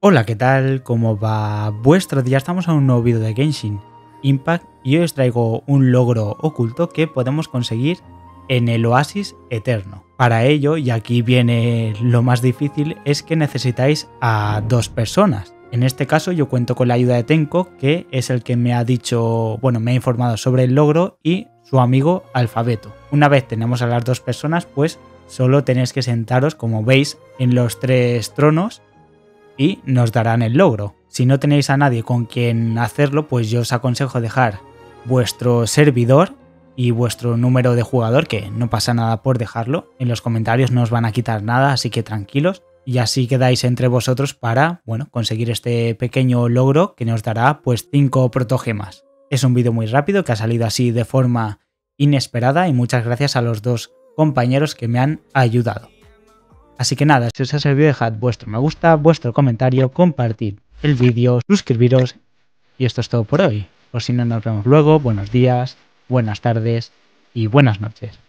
Hola, ¿qué tal? ¿Cómo va vuestro día? Estamos a un nuevo vídeo de Genshin Impact y hoy os traigo un logro oculto que podemos conseguir en el Oasis Eterno. Para ello, y aquí viene lo más difícil, es que necesitáis a dos personas. En este caso yo cuento con la ayuda de Tenko, que es el que me ha dicho, bueno, me ha informado sobre el logro y su amigo Alfabeto. Una vez tenemos a las dos personas, pues solo tenéis que sentaros, como veis, en los tres tronos y nos darán el logro. Si no tenéis a nadie con quien hacerlo, pues yo os aconsejo dejar vuestro servidor y vuestro número de jugador, que no pasa nada por dejarlo. En los comentarios no os van a quitar nada, así que tranquilos. Y así quedáis entre vosotros para, bueno, conseguir este pequeño logro que nos dará pues 5 protogemas. Es un vídeo muy rápido que ha salido así de forma inesperada y muchas gracias a los dos compañeros que me han ayudado. Así que nada, si os ha servido dejad vuestro me gusta, vuestro comentario, compartid el vídeo, suscribiros y esto es todo por hoy. Por si no nos vemos luego, buenos días, buenas tardes y buenas noches.